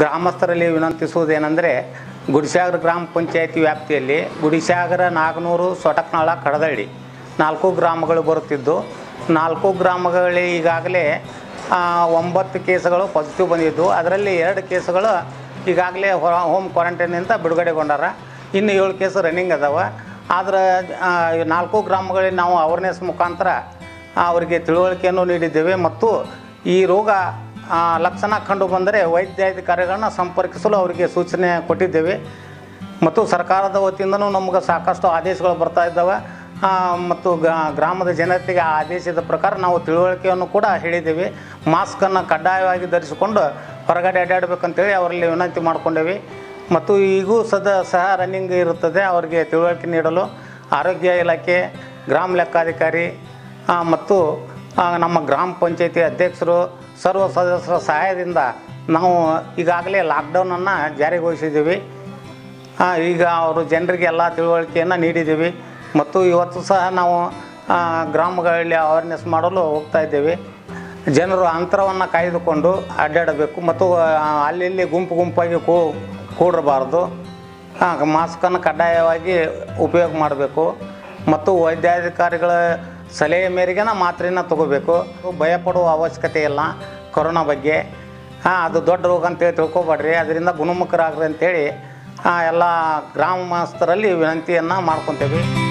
ಗ್ರಾಮಸ್ಥರಲ್ಲಿ ವಿನಂತಿಸುವುದೇನೆಂದರೆ ಗುಡಿಸಾಗರ ಗ್ರಾಮ ಪಂಚಾಯತಿ ವ್ಯಾಪ್ತಿಯಲ್ಲಿ ಗುಡಿಸಾಗರ, ನಾಗನೂರು ಸೊಟಕ್ನಾಳ ಕಡದಳ್ಳಿ ನಾಲ್ಕು ಗ್ರಾಮಗಳು ಬರುತ್ತಿದ್ದು, ನಾಲ್ಕು ಗ್ರಾಮಗಳಲ್ಲಿ ಈಗಾಗಲೇ ಒಂಬತ್ತು ಕೇಸುಗಳು ಪಾಸಿಟಿವ್ ಬಂದಿದ್ದು, ಅದರಲ್ಲಿ ಎರಡು ಕೇಸುಗಳು ಈಗಾಗಲೇ ಹೊರ ಹೋಮ್ ಕ್ವಾರಂಟೈನಿಂದ ಬಿಡುಗಡೆಗೊಂಡಾರ. ಇನ್ನು ಏಳು ಕೇಸು ರನ್ನಿಂಗ್ ಅದಾವ. ಆದರೆ ನಾಲ್ಕು ಗ್ರಾಮಗಳಲ್ಲಿ ನಾವು ಅವೇರ್ನೆಸ್ ಮುಖಾಂತರ ಅವರಿಗೆ ತಿಳುವಳಿಕೆಯನ್ನು ನೀಡಿದ್ದೇವೆ. ಮತ್ತು ಈ ರೋಗ ಲಕ್ಷಣ ಕಂಡು ಬಂದರೆ ವೈದ್ಯಾಧಿಕಾರಿಗಳನ್ನ ಸಂಪರ್ಕಿಸಲು ಅವರಿಗೆ ಸೂಚನೆ ಕೊಟ್ಟಿದ್ದೇವೆ. ಮತ್ತು ಸರ್ಕಾರದ ವತಿಯಿಂದನೂ ನಮ್ಗೆ ಸಾಕಷ್ಟು ಆದೇಶಗಳು ಬರ್ತಾ ಇದ್ದಾವೆ. ಮತ್ತು ಗ್ರಾಮದ ಜನತೆಗೆ ಆ ಆದೇಶದ ಪ್ರಕಾರ ನಾವು ತಿಳುವಳಿಕೆಯನ್ನು ಕೂಡ ಹೇಳಿದ್ದೇವೆ. ಮಾಸ್ಕನ್ನು ಕಡ್ಡಾಯವಾಗಿ ಧರಿಸಿಕೊಂಡು ಹೊರಗಡೆ ಅಡ್ಡಾಡಬೇಕಂತೇಳಿ ಅವರಲ್ಲಿ ವಿನಂತಿ ಮಾಡಿಕೊಂಡೇವೆ. ಮತ್ತು ಈಗೂ ಸದ ಸಹ ರನ್ನಿಂಗ್ ಇರುತ್ತದೆ ಅವರಿಗೆ ತಿಳುವಳಿಕೆ ನೀಡಲು. ಆರೋಗ್ಯ ಇಲಾಖೆ, ಗ್ರಾಮ ಲೆಕ್ಕಾಧಿಕಾರಿ ಮತ್ತು ನಮ್ಮ ಗ್ರಾಮ ಪಂಚಾಯತಿ ಅಧ್ಯಕ್ಷರು ಸರ್ವ ಸದಸ್ಯರ ಸಹಾಯದಿಂದ ನಾವು ಈಗಾಗಲೇ ಲಾಕ್ಡೌನನ್ನು ಜಾರಿಗೊಳಿಸಿದ್ದೀವಿ. ಈಗ ಅವರು ಜನರಿಗೆ ಎಲ್ಲ ತಿಳುವಳಿಕೆಯನ್ನು ನೀಡಿದ್ದೀವಿ. ಮತ್ತು ಇವತ್ತು ಸಹ ನಾವು ಗ್ರಾಮಗಳಲ್ಲಿ ಅವೇರ್ನೆಸ್ ಮಾಡಲು ಹೋಗ್ತಾ ಇದ್ದೇವೆ. ಜನರು ಅಂತರವನ್ನು ಕಾಯ್ದುಕೊಂಡು ಅಡ್ಡಾಡಬೇಕು ಮತ್ತು ಅಲ್ಲಿಲ್ಲಿ ಗುಂಪು ಗುಂಪಾಗಿ ಕೂ, ಕೂಡಬಾರ್ದು. ಮಾಸ್ಕನ್ನು ಕಡ್ಡಾಯವಾಗಿ ಉಪಯೋಗ ಮಾಡಬೇಕು. ಮತ್ತು ವೈದ್ಯಾಧಿಕಾರಿಗಳ ಸಲಹೆ ಮೇರೆಗೆ ಮಾತ್ರೆನ ತಗೋಬೇಕು. ಭಯಪಡುವ ಅವಶ್ಯಕತೆ ಇಲ್ಲ ಕೊರೋನಾ ಬಗ್ಗೆ. ಹಾಂ, ಅದು ದೊಡ್ಡ ರೋಗ ಅಂತೇಳಿ ತಿಳ್ಕೊಬೇಡ್ರಿ. ಅದರಿಂದ ಗುಣಮುಖರಾಗ್ರಿ ಅಂತೇಳಿ ಎಲ್ಲ ಗ್ರಾಮಸ್ಥರಲ್ಲಿ ವಿನಂತಿಯನ್ನು ಮಾಡ್ಕೊತೇವೆ.